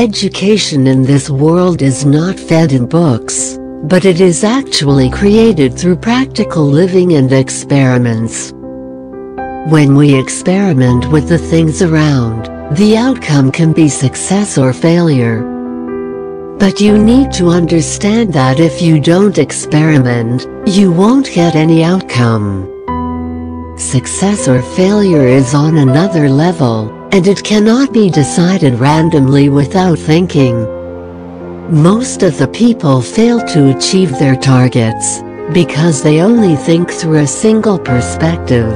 Education in this world is not fed in books, but it is actually created through practical living and experiments. When we experiment with the things around, the outcome can be success or failure. But you need to understand that if you don't experiment, you won't get any outcome. Success or failure is on another level, and it cannot be decided randomly without thinking. Most of the people fail to achieve their targets because they only think through a single perspective.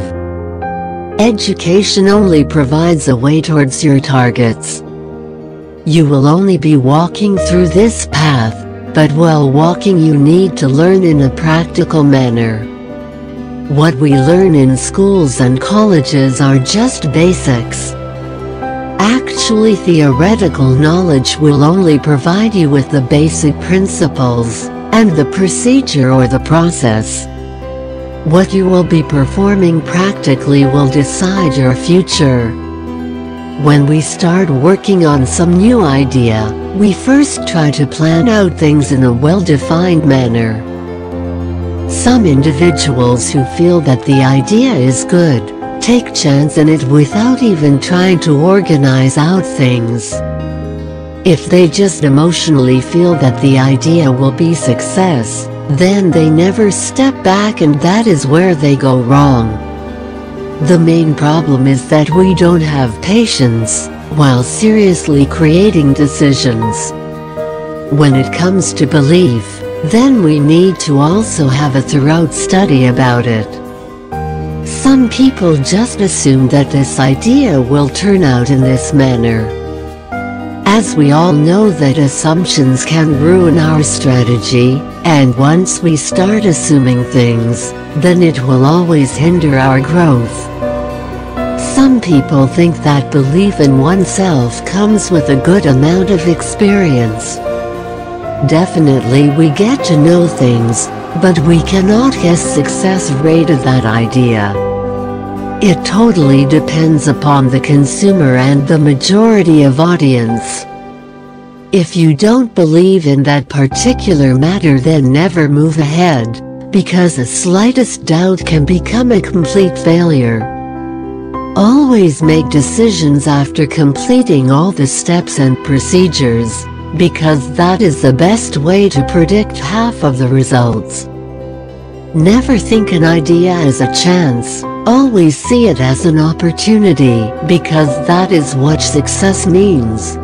Education only provides a way towards your targets. You will only be walking through this path, but while walking you need to learn in a practical manner. What we learn in schools and colleges are just basics. Actually theoretical knowledge will only provide you with the basic principles, and the procedure or the process. What you will be performing practically will decide your future. When we start working on some new idea, we first try to plan out things in a well-defined manner. Some individuals who feel that the idea is good, take chance in it without even trying to organize out things. If they just emotionally feel that the idea will be success, then they never step back and that is where they go wrong. The main problem is that we don't have patience, while seriously creating decisions. When it comes to belief, then we need to also have a thorough study about it. Some people just assume that this idea will turn out in this manner. As we all know that assumptions can ruin our strategy, and once we start assuming things, then it will always hinder our growth. Some people think that belief in oneself comes with a good amount of experience. Definitely we get to know things, but we cannot guess success rate of that idea. It totally depends upon the consumer and the majority of audience. If you don't believe in that particular matter then never move ahead, because the slightest doubt can become a complete failure. Always make decisions after completing all the steps and procedures, because that is the best way to predict half of the results. Never think an idea as a chance, always see it as an opportunity, because that is what success means.